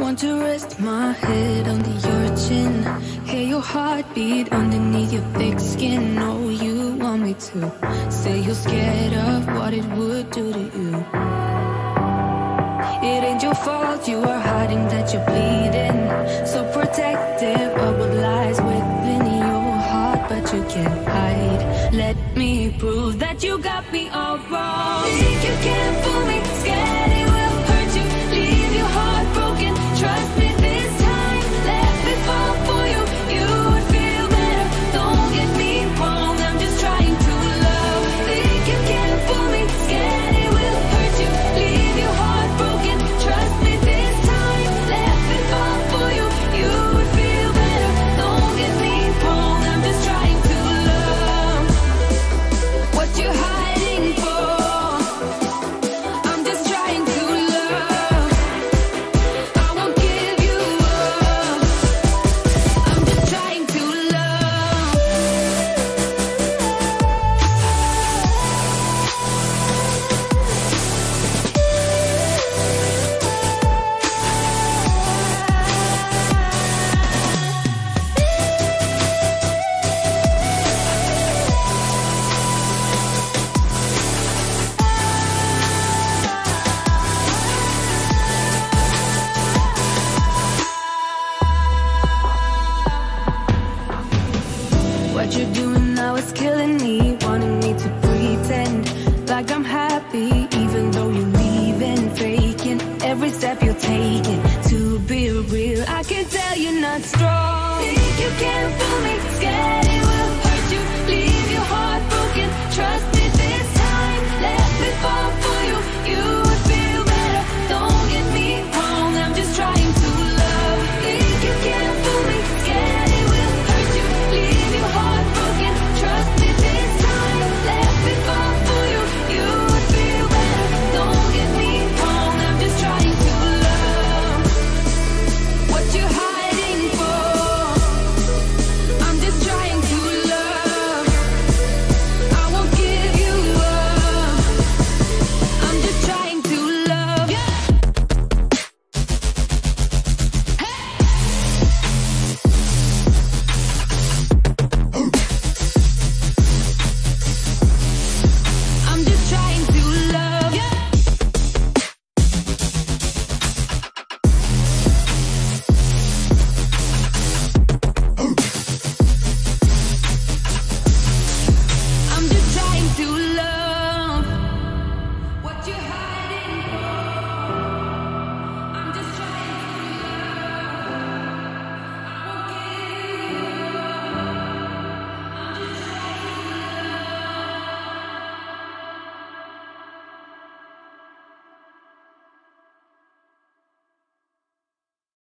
Want to rest my head under your chin. Hear your heartbeat underneath your thick skin. Know you want me to. Say you're scared of what it would do to you. It ain't your fault you are hiding that you're bleeding. So protective of what lies within your heart, but you can't hide. Let me prove that you got me all wrong. Every step you're taking to be real. I can tell you're not strong. Think you can